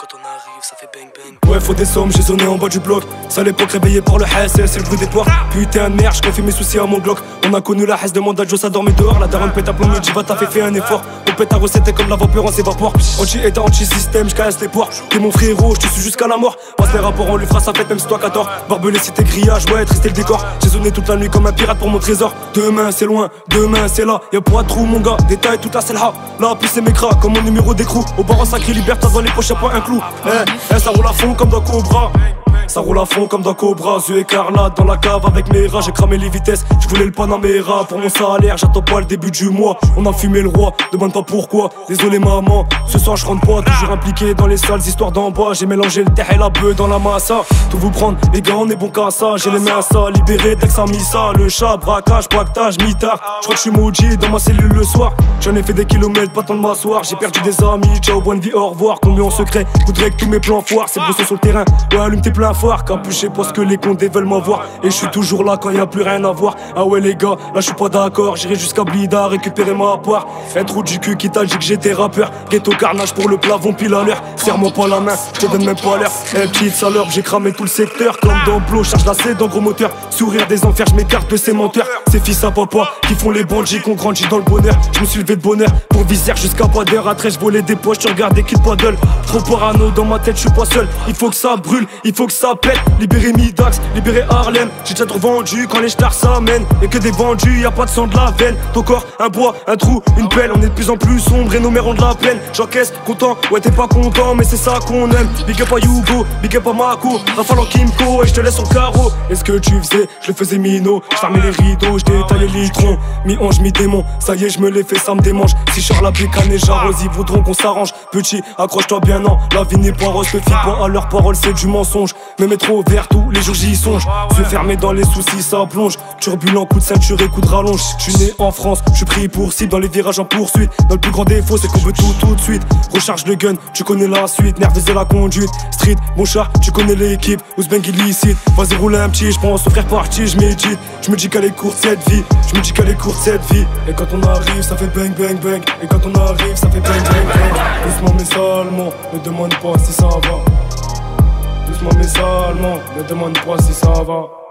Quand on arrive, ça fait bang bang. Ouais, faut des sommes, j'ai zoné en bas du bloc. Ça l'époque réveillé par le HSS, c'est le bruit des portes. Putain de merde, je mes soucis à mon Glock. On a connu la haisse, demande à Joe, ça dormait dehors. La daronne pète à plomb, dit va t'as fait, fait un effort. On pète ta recette comme la vapeur, on s'évapore. Anti-état, anti-système, je casse les poires. T'es mon frérot, je te suis jusqu'à la mort. Passe les rapports, on lui fera sa fête, même si toi 14. Barbelé, si t'es grillage, ouais, triste le décor. J'ai zoné toute la nuit comme un pirate pour mon trésor. Demain, c'est loin, demain, c'est là. Y'a pas mon gars. Détail toute la selha. Là, plus c'est mes comme mon numéro d'écrou. Au bar en sacré liberté, dans les prochains points, un clou. Eh, eh, ça roule à fond comme dans Cobra. Ça roule à fond comme dans Cobra, yeux écarlate dans la cave avec mes rats, j'ai cramé les vitesses, je voulais le Panamera. Pour mon salaire, j'attends pas le début du mois, on a fumé le roi, demande pas pourquoi, désolé maman, ce soir je rentre pas, toujours impliqué dans les sales histoires d'en bas, j'ai mélangé le terre et la bœuf dans la massa, tout vous prendre, les gars on est bon qu'à ça, j'ai les mains à ça, libéré dès que mis ça, le chat, braquage, pactage, mitard, je crois que je suis maudit dans ma cellule le soir, j'en ai fait des kilomètres, pas tant de m'asseoir, j'ai perdu des amis, ciao bonne vie, au revoir, combien en secret, voudrais que tous mes plans foirent, c'est brosser sur le terrain, ouais allume tes pleins phares, capuché parce que les condés veulent m'avoir, et je suis toujours là quand y a plus rien à voir, ah ouais les gars, là je suis pas d'accord, j'irai jusqu'à Blida récupérer ma part, un trou du cul qui t'a dit que j'étais rappeur, ghetto carnage pour le plafond pile à l'heure, serre-moi pas la main, je te donne même pas l'air, eh petite salope, j'ai cramé tout le secteur, comme dans Blo, charge la dans gros moteur, sourire des enfers, je m'écarte de ces menteurs, ces fils à papa, qui font les bandits, qu'on grandit dans le bonheur, je me suis levé de bonheur, pour visère jusqu'à pas d'heure, à je volais des poches, regardes des kills paddle, trop parano dans ma tête, je suis pas seul, il faut que ça brûle, il faut que ça pète, libérer Midax, libérer Harlem, j'ai déjà trop vendu quand les stars s'amènent, et que des vendus, y a pas de sang de la veine, ton corps, un bois, un trou, une pelle, on est de plus en plus sombre et nos mères ont de la peine, j'encaisse, content, ouais t'es pas content, mais c'est ça qu'on aime, big up à Hugo, big up à Mako, Rafale en Kimco, et je te laisse au carreau, est-ce que tu faisais, je le faisais minot, je fermais les rideaux, je détaillais les litrons, mi-ange, mi-démon, ça y est, je me l'ai fait, ça me démange, si je la bécane et j'arrose, ils voudront qu'on s'arrange, petit, accroche-toi bien, non, la vie n'est pas rose, fie pas à leurs paroles, c'est du mensonge, me mettre au vert tous les jours j'y songe, se fermer dans les soucis, ça plonge, turbulent, coup de ceinture et coup de rallonge, je suis né en France, je suis pris pour cible dans les virages en poursuite, dans le plus grand défaut, c'est qu'on veut tout tout de suite, recharge le gun, tu connais la suite, nerveuse la conduite, street, mon chat, tu connais l'équipe, Ouzbeng illicite, vas-y roule un petit, je pense frère parti, je médite, je me dis qu'elle est courte cette vie, je me dis qu'elle est courte cette vie, et quand on arrive, ça fait bang bang bang, et quand on arrive, ça fait bang bang bang, doucement mais seulement, ne demande pas si ça va, doucement mais seulement, ne demande pas si ça va.